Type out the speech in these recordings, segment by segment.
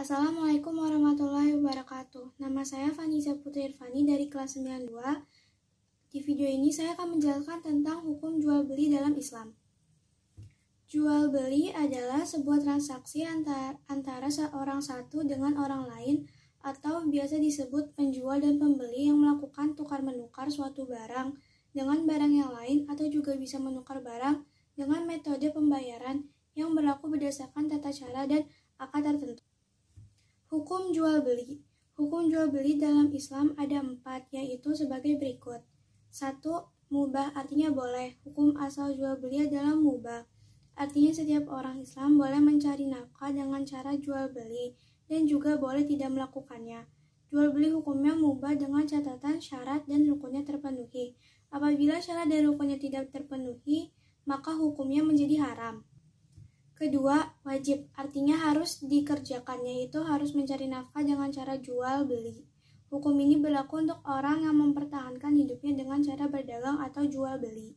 Assalamualaikum warahmatullahi wabarakatuh. Nama saya Faniza Putri Irfani dari kelas 92. Di video ini saya akan menjelaskan tentang hukum jual beli dalam Islam. Jual beli adalah sebuah transaksi antara, antara seorang satu dengan orang lain atau biasa disebut penjual dan pembeli yang melakukan tukar menukar suatu barang dengan barang yang lain atau juga bisa menukar barang dengan metode pembayaran yang berlaku berdasarkan tata cara dan akad tertentu. Hukum jual beli Hukum jual beli dalam Islam ada empat, yaitu sebagai berikut. Satu, mubah artinya boleh. Hukum asal jual beli adalah mubah. Artinya setiap orang Islam boleh mencari nafkah dengan cara jual beli dan juga boleh tidak melakukannya. Jual beli hukumnya mubah dengan catatan syarat dan rukunnya terpenuhi. Apabila syarat dan rukunnya tidak terpenuhi, maka hukumnya menjadi haram. Kedua, wajib artinya harus dikerjakannya itu harus mencari nafkah dengan cara jual beli. Hukum ini berlaku untuk orang yang mempertahankan hidupnya dengan cara berdagang atau jual beli.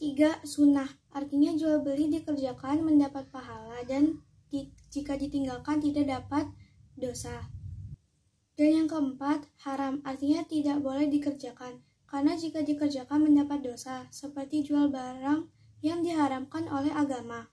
Tiga, sunnah artinya jual beli dikerjakan mendapat pahala dan di, jika ditinggalkan tidak dapat dosa. Dan yang keempat, haram artinya tidak boleh dikerjakan karena jika dikerjakan mendapat dosa seperti jual barang yang diharamkan oleh agama.